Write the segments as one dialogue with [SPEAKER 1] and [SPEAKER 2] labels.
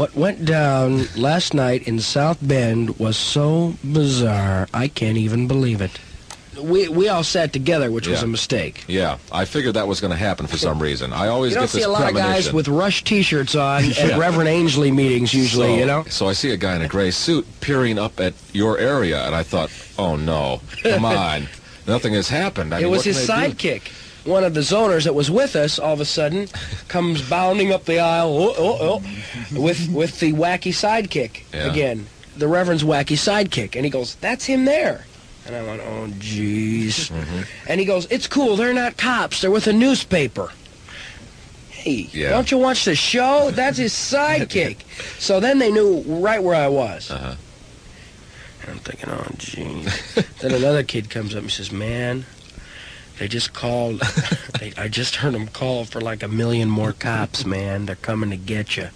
[SPEAKER 1] What went down last night in South Bend was so bizarre, I can't even believe it. We, we all sat together, which was a mistake.
[SPEAKER 2] Yeah, I figured that was going to happen for some reason. I always
[SPEAKER 1] You don't
[SPEAKER 2] get
[SPEAKER 1] see a lot of guys with Rush T-shirts on
[SPEAKER 2] Yeah.
[SPEAKER 1] at Reverend Angley meetings usually,
[SPEAKER 2] so,
[SPEAKER 1] you know?
[SPEAKER 2] So I see a guy in a gray suit peering up at your area, and I thought, oh no, come on, nothing has happened. I
[SPEAKER 1] it
[SPEAKER 2] mean,
[SPEAKER 1] was his sidekick. One of the zoners that was with us all of a sudden comes bounding up the aisle oh, oh, oh, with with the wacky sidekick
[SPEAKER 2] Yeah.
[SPEAKER 1] again. The Reverend's wacky sidekick, and he goes, "That's him there." And I went, "Oh, jeez."
[SPEAKER 2] Mm-hmm.
[SPEAKER 1] And he goes, "It's cool. They're not cops. They're with a newspaper." Hey,
[SPEAKER 2] Yeah.
[SPEAKER 1] don't you watch the show? That's his sidekick. so then they knew right where I was.
[SPEAKER 2] Uh-huh.
[SPEAKER 1] And I'm thinking, oh, gee. then another kid comes up and says, man, they just called. they, I just heard them call for like a million more cops, man. They're coming to get you.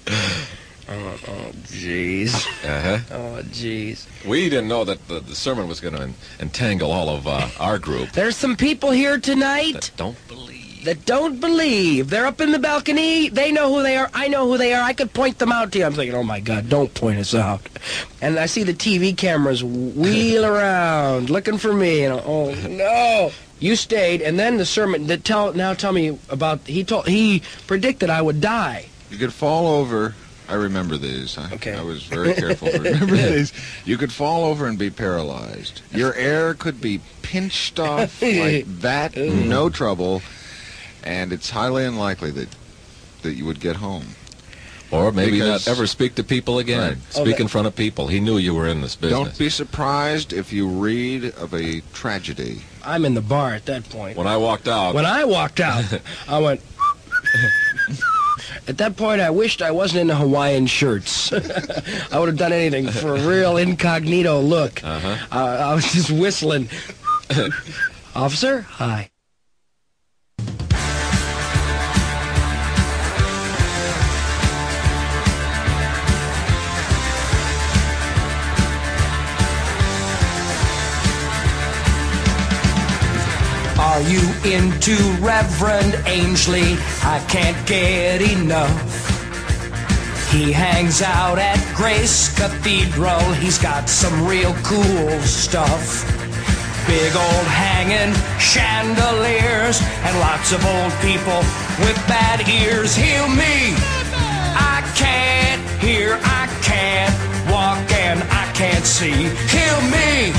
[SPEAKER 1] I went, oh, jeez.
[SPEAKER 2] Uh-huh.
[SPEAKER 1] Oh, jeez.
[SPEAKER 2] We didn't know that the, the sermon was going to entangle all of uh, our group.
[SPEAKER 1] There's some people here tonight
[SPEAKER 2] That don't believe.
[SPEAKER 1] That don't believe. They're up in the balcony. They know who they are. I know who they are. I could point them out to you. I'm thinking, oh my God, don't point us out. And I see the TV cameras wheel around looking for me. And oh no, you stayed. And then the sermon. That tell now tell me about. He told he predicted I would die.
[SPEAKER 3] You could fall over. I remember these. I,
[SPEAKER 1] Okay.
[SPEAKER 3] I was very careful to remember these. You could fall over and be paralyzed. Your air could be pinched off like that, no trouble, and it's highly unlikely that that you would get home.
[SPEAKER 2] Or maybe
[SPEAKER 3] Because-
[SPEAKER 2] not ever speak to people again.
[SPEAKER 3] Right.
[SPEAKER 2] Speak
[SPEAKER 1] Oh,
[SPEAKER 2] in front of people. He knew you were in this business.
[SPEAKER 3] Don't be surprised if you read of a tragedy.
[SPEAKER 1] I'm in the bar at that point.
[SPEAKER 2] When I walked out,
[SPEAKER 1] When I walked out, I went. At that point, I wished I wasn't in the Hawaiian shirts. I would have done anything for a real incognito look.
[SPEAKER 2] Uh-huh.
[SPEAKER 1] Uh, I was just whistling. Officer, hi. Are you into Reverend Angley? I can't get enough. He hangs out at Grace Cathedral. He's got some real cool stuff. Big old hanging chandeliers and lots of old people with bad ears. Heal me! I can't hear, I can't walk, and I can't see. Heal me!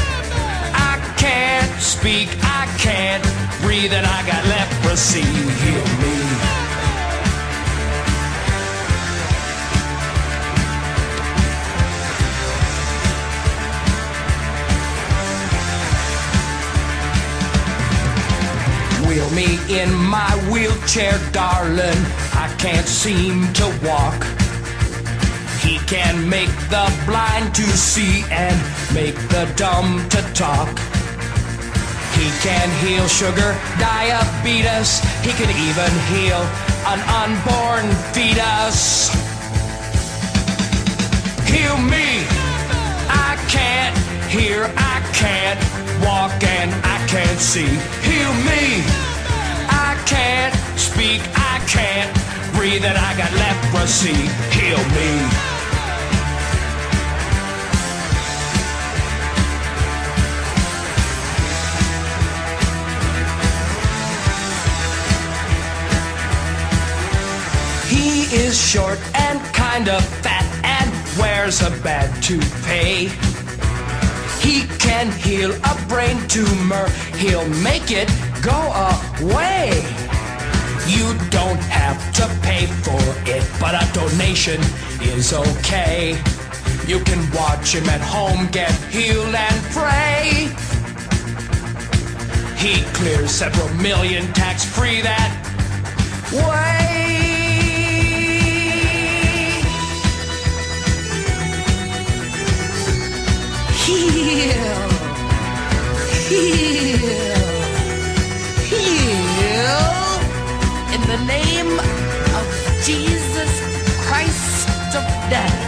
[SPEAKER 1] I can't speak, I can't breathe, and I got leprosy. Heal me. Wheel me in my wheelchair, darling. I can't seem to walk. He can make the blind to see and make the dumb to talk. He can heal sugar, diabetes. He can even heal an unborn fetus. Heal me. I can't hear, I can't walk, and I can't see. Heal me. I can't speak, I can't breathe, and I got leprosy. Heal me. Is short and kind of fat and wears a bad toupee. He can heal a brain tumor, he'll make it go away. You don't have to pay for it, but a donation is okay. You can watch him at home get healed and pray. He clears several million tax free that way. Heal, heal, heal. In the name of Jesus Christ of Nazareth.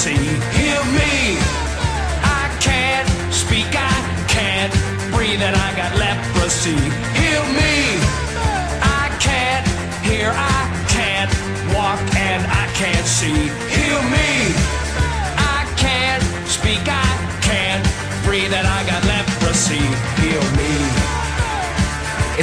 [SPEAKER 1] see. Hear me. I can't speak, I can't breathe, and I got leprosy. Hear me. I can't hear, I can't walk, and I can't see.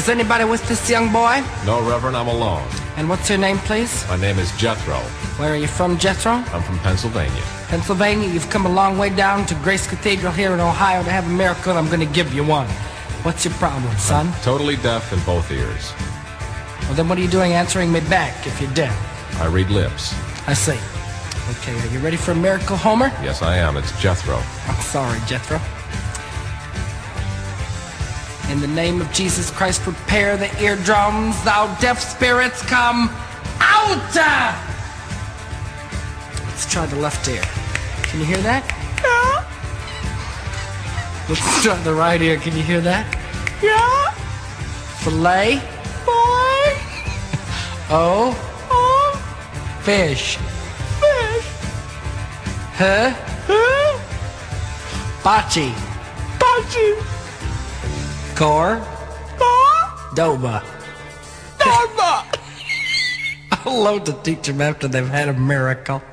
[SPEAKER 1] Is anybody with this young boy?
[SPEAKER 2] No, Reverend, I'm alone.
[SPEAKER 1] And what's your name, please?
[SPEAKER 2] My name is Jethro.
[SPEAKER 1] Where are you from, Jethro?
[SPEAKER 2] I'm from Pennsylvania.
[SPEAKER 1] Pennsylvania. You've come a long way down to Grace Cathedral here in Ohio to have a miracle, and I'm going to give you one. What's your problem, son?
[SPEAKER 2] Totally deaf in both ears.
[SPEAKER 1] Well, then what are you doing answering me back if you're deaf?
[SPEAKER 2] I read lips.
[SPEAKER 1] I see. Okay, are you ready for a miracle, Homer?
[SPEAKER 2] Yes, I am. It's Jethro.
[SPEAKER 1] I'm sorry, Jethro. In the name of Jesus Christ, prepare the eardrums, thou deaf spirits, come out! Let's try the left ear. Can you hear that? Yeah. Let's try the right ear. Can you hear that? Yeah. Filet? Filet. Oh. Oh. Fish. Fish. Huh? Huh? Bocce. Bocce. Core. Core. Doba. Doba. I'll love to teach them after they've had a miracle.